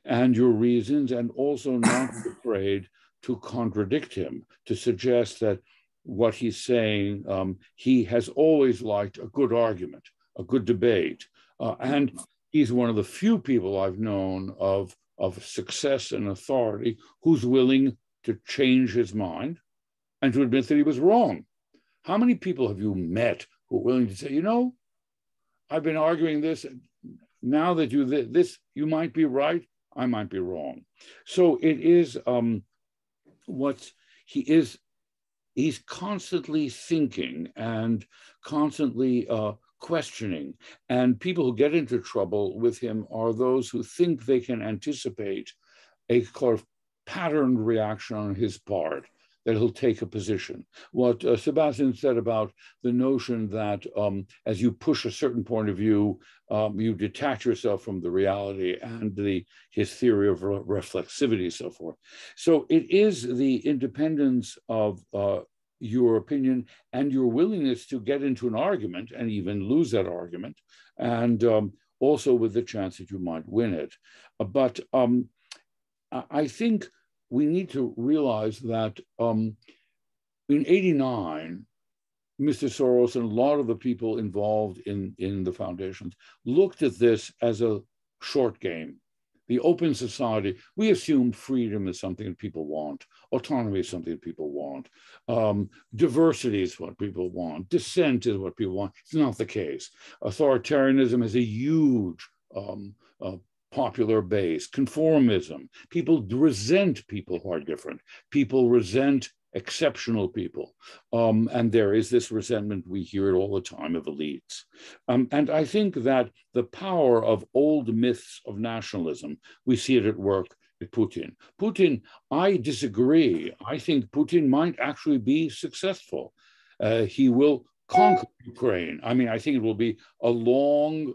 and your reasons, and also not be afraid to contradict him, to suggest that what he's saying, um, he has always liked a good argument, a good debate. Uh, and he's one of the few people I've known of, of success and authority who's willing to change his mind and to admit that he was wrong. How many people have you met who are willing to say, you know, I've been arguing this. Now that you this, you might be right, I might be wrong. So it is um, what he is. He's constantly thinking and constantly uh, questioning. And people who get into trouble with him are those who think they can anticipate a kind of patterned reaction on his part that he'll take a position. What uh, Sebastian said about the notion that um, as you push a certain point of view, um, you detach yourself from the reality and the his theory of re reflexivity, so forth. So it is the independence of uh, your opinion and your willingness to get into an argument and even lose that argument, and um, also with the chance that you might win it. Uh, but um, I think we need to realize that um, in 89, Mr. Soros and a lot of the people involved in, in the foundations looked at this as a short game. The open society, we assume freedom is something that people want, autonomy is something people want, um, diversity is what people want, dissent is what people want. It's not the case. Authoritarianism has a huge um, uh, popular base, conformism. People resent people who are different. People resent exceptional people. Um, and there is this resentment, we hear it all the time, of elites. Um, and I think that the power of old myths of nationalism, we see it at work Putin. Putin, I disagree. I think Putin might actually be successful. Uh, he will conquer Ukraine. I mean, I think it will be a long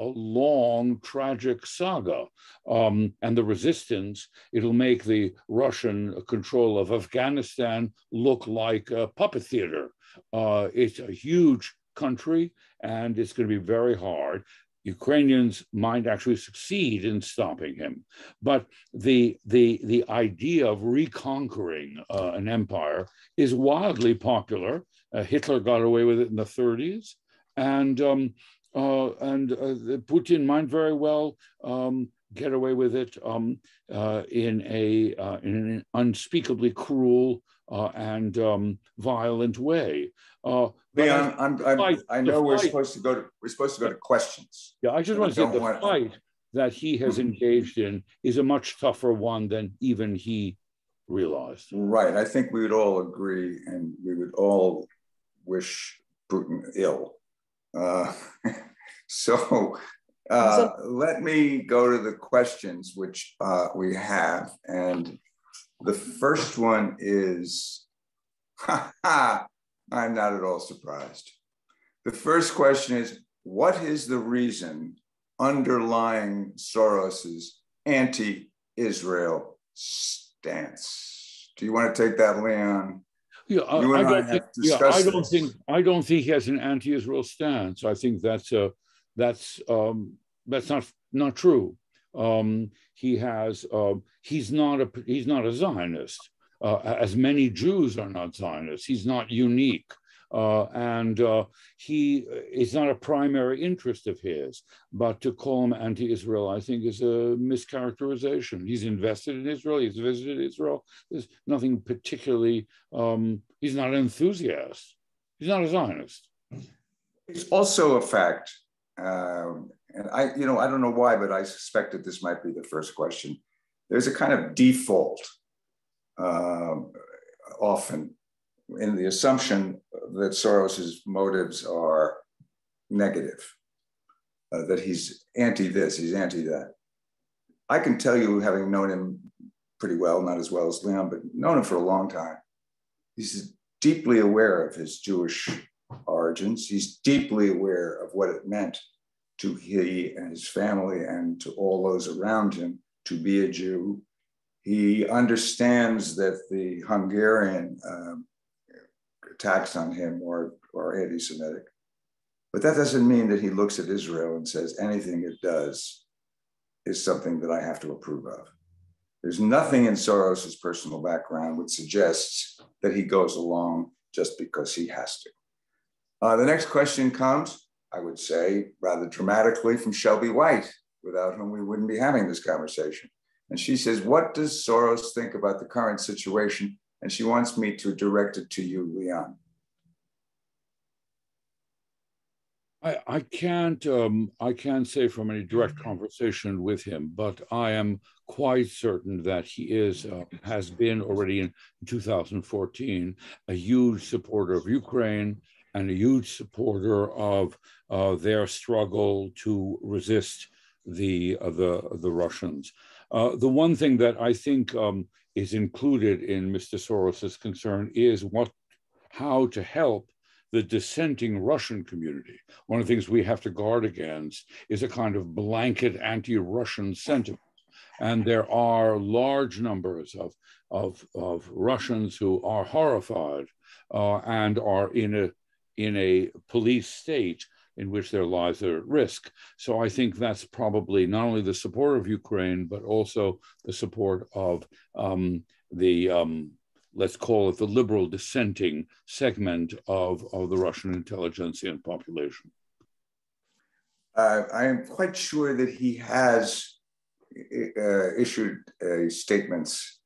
a long, tragic saga. Um, and the resistance, it'll make the Russian control of Afghanistan look like a puppet theater. Uh, it's a huge country and it's going to be very hard. Ukrainians might actually succeed in stopping him. But the, the, the idea of reconquering uh, an empire is wildly popular. Uh, Hitler got away with it in the 30s. And um, uh, and uh, Putin might very well um, get away with it um, uh, in a uh, in an unspeakably cruel uh, and um, violent way. Uh, Leon, I, I'm, I'm, i know we're fight, supposed to go to we're supposed to go to questions. Yeah, I just want to say the want... fight that he has engaged in is a much tougher one than even he realized. Right. I think we would all agree, and we would all wish Putin ill. Uh, so uh, let me go to the questions which uh, we have. And the first one is, ha, ha, I'm not at all surprised. The first question is, what is the reason underlying Soros's anti-Israel stance? Do you want to take that, Leon? Yeah, I, I, don't think, yeah, I don't think I don't think he has an anti-Israel stance. I think that's a that's um, that's not not true. Um, he has uh, he's not a he's not a Zionist, uh, as many Jews are not Zionists. He's not unique. Uh, and uh, he is not a primary interest of his, but to call him anti-Israel, I think, is a mischaracterization. He's invested in Israel. He's visited Israel. There's nothing particularly. Um, he's not an enthusiast. He's not a Zionist. It's also a fact, um, and I, you know, I don't know why, but I suspect that this might be the first question. There's a kind of default um, often in the assumption that Soros's motives are negative, uh, that he's anti this, he's anti that. I can tell you, having known him pretty well, not as well as Leon, but known him for a long time, he's deeply aware of his Jewish origins. He's deeply aware of what it meant to he and his family and to all those around him to be a Jew. He understands that the Hungarian um, attacks on him are, are anti Semitic. But that doesn't mean that he looks at Israel and says anything it does is something that I have to approve of. There's nothing in Soros's personal background which suggests that he goes along just because he has to. Uh, the next question comes, I would say, rather dramatically from Shelby White, without whom we wouldn't be having this conversation. And she says, What does Soros think about the current situation? And she wants me to direct it to you, Leon. I, I can't um, I can't say from any direct conversation with him, but I am quite certain that he is uh, has been already in 2014 a huge supporter of Ukraine and a huge supporter of uh, their struggle to resist the uh, the the Russians. Uh, the one thing that I think um, is included in Mr. Soros's concern is what how to help the dissenting Russian community. One of the things we have to guard against is a kind of blanket anti-Russian sentiment. And there are large numbers of, of, of Russians who are horrified uh, and are in a, in a police state in which their lives are at risk. So I think that's probably not only the support of Ukraine, but also the support of um, the um, let's call it the liberal dissenting segment of, of the Russian intelligentsia and population? Uh, I am quite sure that he has uh, issued uh, statements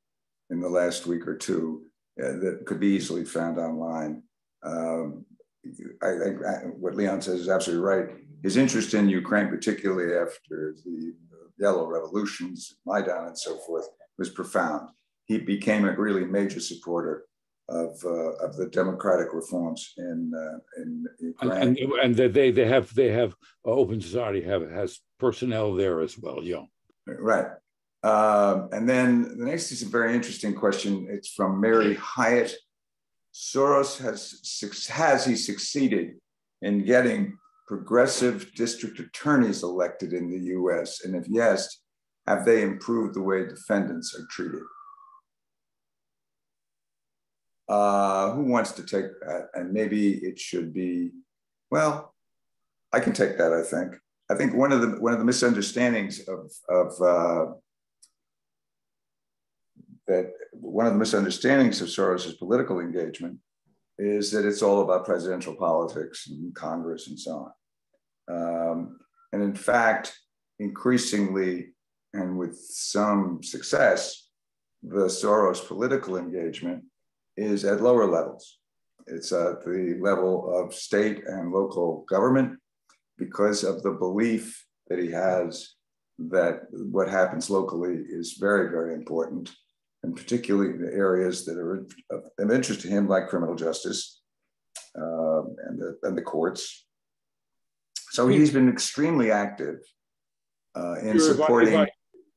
in the last week or two uh, that could be easily found online. Um, I think what Leon says is absolutely right. His interest in Ukraine, particularly after the Yellow Revolutions, Maidan, and so forth, was profound he became a really major supporter of uh, of the democratic reforms in uh, in Ukraine. And, and, they they have they have uh, Open Society have has personnel there as well. Yeah, right. Um, and then the next is a very interesting question. It's from Mary Hyatt. Soros has has he succeeded in getting progressive district attorneys elected in the U.S. And if yes, have they improved the way defendants are treated? Uh, who wants to take that? And maybe it should be, well, I can take that. I think. I think one of the one of the misunderstandings of of uh, that one of the misunderstandings of Soros's political engagement is that it's all about presidential politics and Congress and so on. Um, and in fact, increasingly and with some success, the Soros political engagement is at lower levels. It's at the level of state and local government because of the belief that he has that what happens locally is very, very important, and particularly the areas that are of interest to him, like criminal justice uh, and, the, and the courts. So he's been extremely active uh, in supporting if I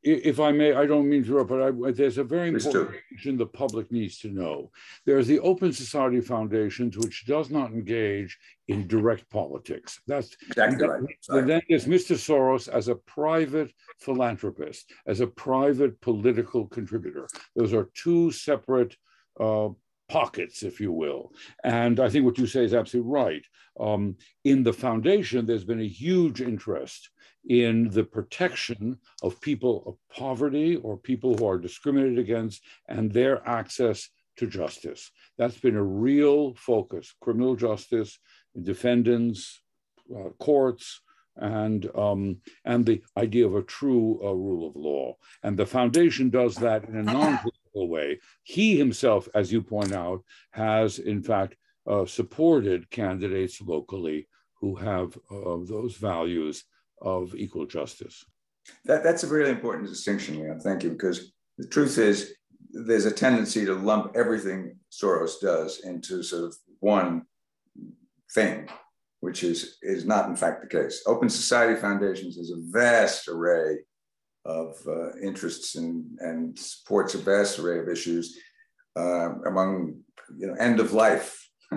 may, I don't mean to interrupt, but I, there's a very important information the public needs to know. There's the Open Society Foundations, which does not engage in direct politics. That's exactly right. And then there's Mr. Soros as a private philanthropist, as a private political contributor. Those are two separate uh, pockets, if you will. And I think what you say is absolutely right. Um, in the foundation, there's been a huge interest in the protection of people of poverty or people who are discriminated against and their access to justice. That's been a real focus criminal justice, defendants, uh, courts. And um, and the idea of a true uh, rule of law, and the foundation does that in a non-political way. He himself, as you point out, has in fact uh, supported candidates locally who have uh, those values of equal justice. That, that's a really important distinction, Leon. Thank you. Because the truth is, there's a tendency to lump everything Soros does into sort of one thing, which is, is not in fact the case. Open Society Foundations is a vast array of uh, interests and, and supports a vast array of issues uh, among you know, end of life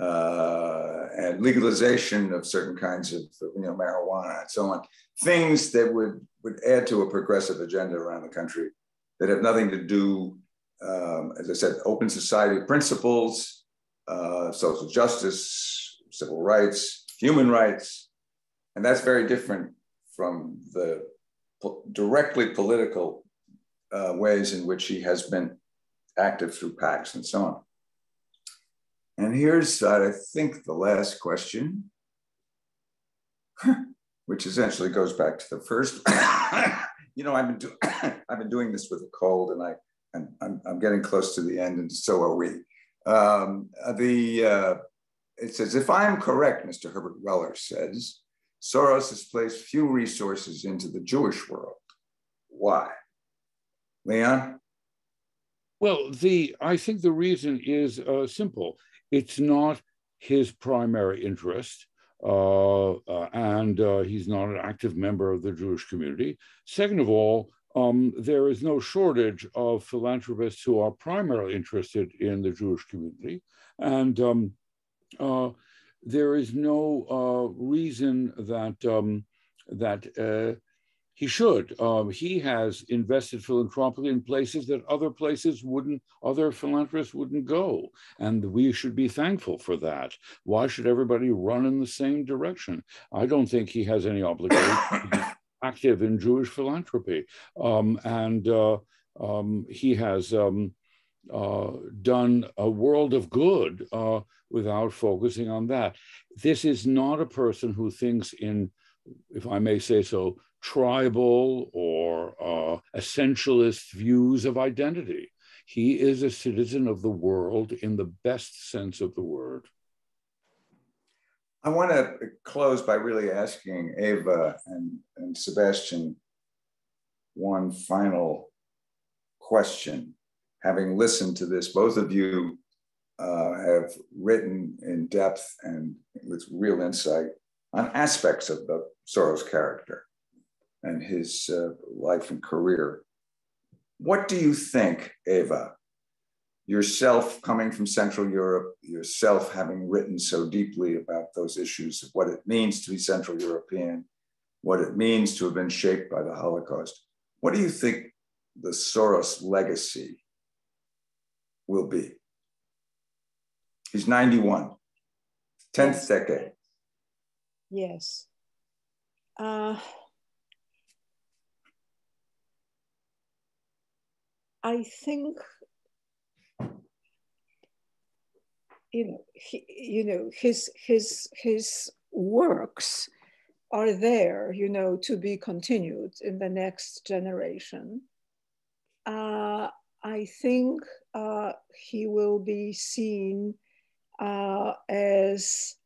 uh, and legalization of certain kinds of you know, marijuana and so on. Things that would, would add to a progressive agenda around the country that have nothing to do, um, as I said, open society principles, uh, social justice, civil rights, human rights. And that's very different from the po directly political uh, ways in which he has been active through PACs and so on. And here's, uh, I think, the last question, which essentially goes back to the first. you know, I've been, do- I've been doing this with a cold and I, and I'm, I'm getting close to the end and so are we. Um, the, uh, it says, if I'm correct, Mr. Herbert Weller says, Soros has placed few resources into the Jewish world. Why? Leon? Well, the I think the reason is uh, simple. It's not his primary interest, uh, uh, and uh, he's not an active member of the Jewish community. Second of all, um, there is no shortage of philanthropists who are primarily interested in the Jewish community, and um, uh, there is no uh, reason that um, that he should. Um, he has invested philanthropically in places that other places wouldn't, other philanthropists wouldn't go. And we should be thankful for that. Why should everybody run in the same direction? I don't think he has any obligation active in Jewish philanthropy. Um, and uh, um, he has um, uh, done a world of good uh, without focusing on that. This is not a person who thinks in, if I may say so, tribal or uh, essentialist views of identity. He is a citizen of the world in the best sense of the word. I want to close by really asking Eva and, and Sebastian one final question. Having listened to this, both of you uh, have written in depth and with real insight on aspects of the Soros character and his uh, life and career. What do you think, Eva? Yourself coming from Central Europe, yourself having written so deeply about those issues of what it means to be Central European, what it means to have been shaped by the Holocaust. What do you think the Soros legacy will be? He's 91, 10th yes. decade. Yes. Uh, I think you know he, you know his his his works are there you know to be continued in the next generation uh, i think uh, he will be seen uh, as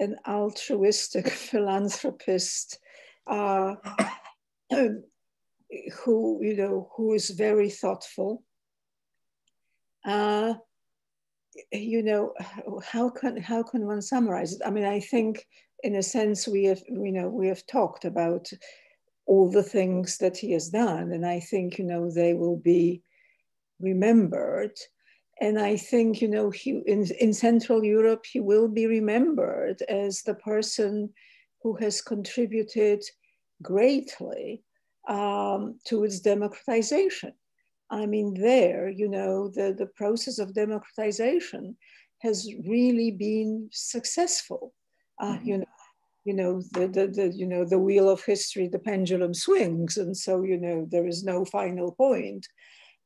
an altruistic philanthropist uh, who you know who is very thoughtful. Uh, you know how can how can one summarize it? I mean i think in a sense we have you know we have talked about all the things that he has done and i think you know they will be remembered and i think you know he in, in central europe he will be remembered as the person who has contributed greatly um, towards democratization. I mean, there, you know, the, the process of democratization has really been successful. Uh, mm-hmm. You know, you know the, the, the you know the wheel of history, the pendulum swings, and so you know there is no final point.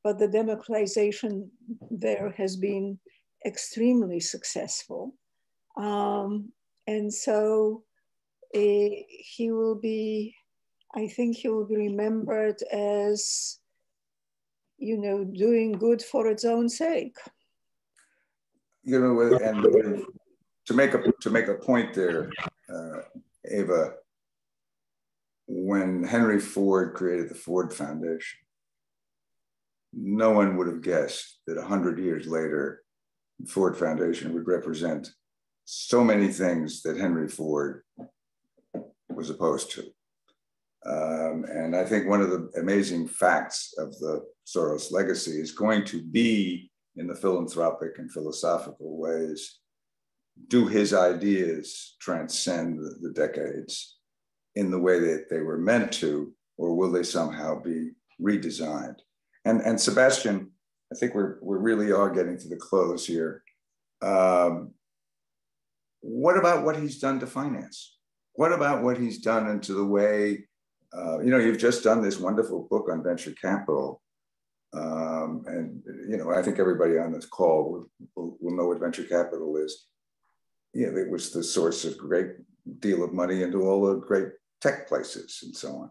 But the democratization there has been extremely successful, um, and so uh, he will be I think he will be remembered as, you know, doing good for its own sake. You know, and to make a to make a point there, uh, Eva, when Henry Ford created the Ford Foundation, no one would have guessed that 100 years later, the Ford Foundation would represent so many things that Henry Ford was opposed to. Um, and I think one of the amazing facts of the Soros legacy is going to be in the philanthropic and philosophical ways. Do his ideas transcend the decades in the way that they were meant to, or will they somehow be redesigned? And, and Sebastian, I think we're, we really are getting to the close here. Um, what about what he's done to finance? What about what he's done into the way, uh, you know, you've just done this wonderful book on venture capital. Um, and, you know, I think everybody on this call will, will, know what venture capital is. Yeah, it was the source of great deal of money into all the great tech places and so on.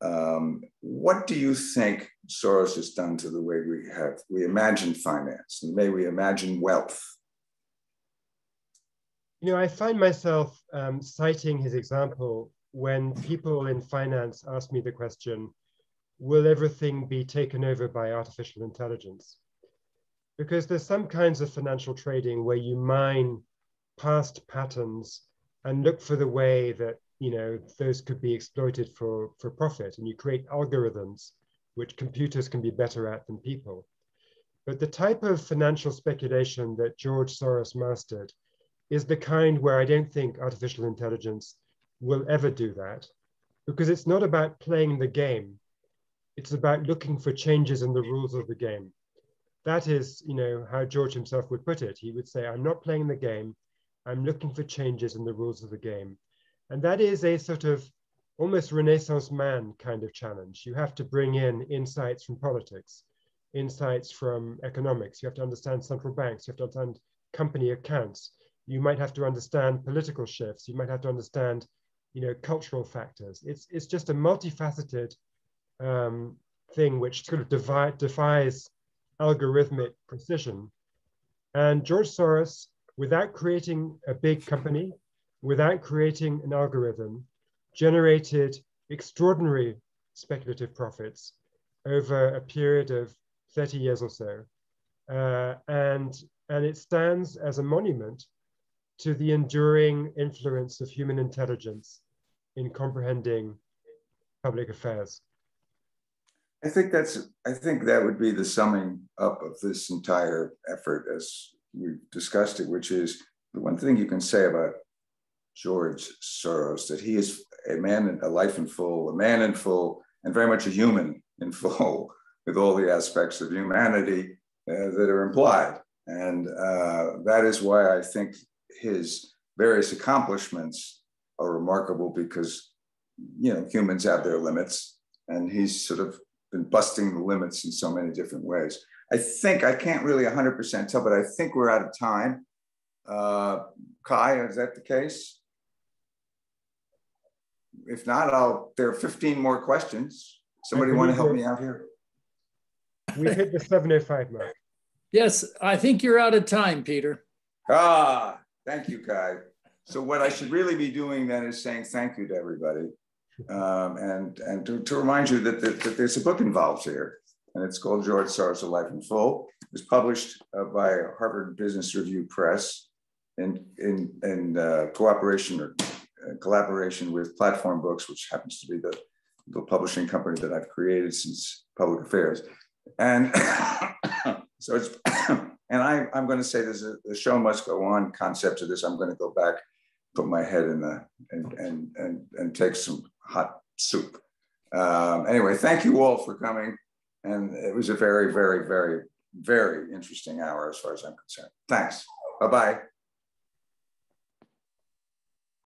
Um, what do you think Soros has done to the way we have we imagine finance and may we imagine wealth? You know, I find myself um, citing his example when people in finance ask me the question, will everything be taken over by artificial intelligence? Because there's some kinds of financial trading where you mine past patterns and look for the way that you know, those could be exploited for, for profit and you create algorithms which computers can be better at than people. But the type of financial speculation that George Soros mastered is the kind where I don't think artificial intelligence will ever do that because it's not about playing the game. It's about looking for changes in the rules of the game. That is, you know, how George himself would put it. He would say, I'm not playing the game. I'm looking for changes in the rules of the game. And that is a sort of almost Renaissance man kind of challenge. You have to bring in insights from politics, insights from economics. You have to understand central banks. You have to understand company accounts. You might have to understand political shifts. You might have to understand, you know, cultural factors. It's it's just a multifaceted um, thing which sort of defies algorithmic precision. And George Soros, without creating a big company, without creating an algorithm, generated extraordinary speculative profits over a period of 30 years or so. Uh, and, and it stands as a monument to the enduring influence of human intelligence in comprehending public affairs. I think that's, I think that would be the summing up of this entire effort as we've discussed it, which is the one thing you can say about George Soros, that he is a man, a life in full, a man in full, and very much a human in full, with all the aspects of humanity uh, that are implied. And uh, that is why I think his various accomplishments are remarkable because, you know, humans have their limits, and he's sort of been busting the limits in so many different ways. I think I can't really 100% tell, but I think we're out of time. Uh, Kai, is that the case? If not, I'll, there are 15 more questions. Somebody want to help me out here? We hit the 705 mark. Yes, I think you're out of time, Peter. Ah, thank you, Kai. So what I should really be doing then is saying thank you to everybody. Um, and and to, to remind you that, that, that, there's a book involved here, and it's called George Soros: A Life in Full. It was published uh, by Harvard Business Review Press in in in uh, cooperation or collaboration with Platform Books, which happens to be the, the publishing company that I've created since PublicAffairs. And so it's, and I, I'm going to say there's a the show must go on concept to this. I'm going to go back, put my head in the, and, and, and, and take some hot soup. Um, anyway, thank you all for coming. And it was a very, very, very, very interesting hour as far as I'm concerned. Thanks. Bye-bye.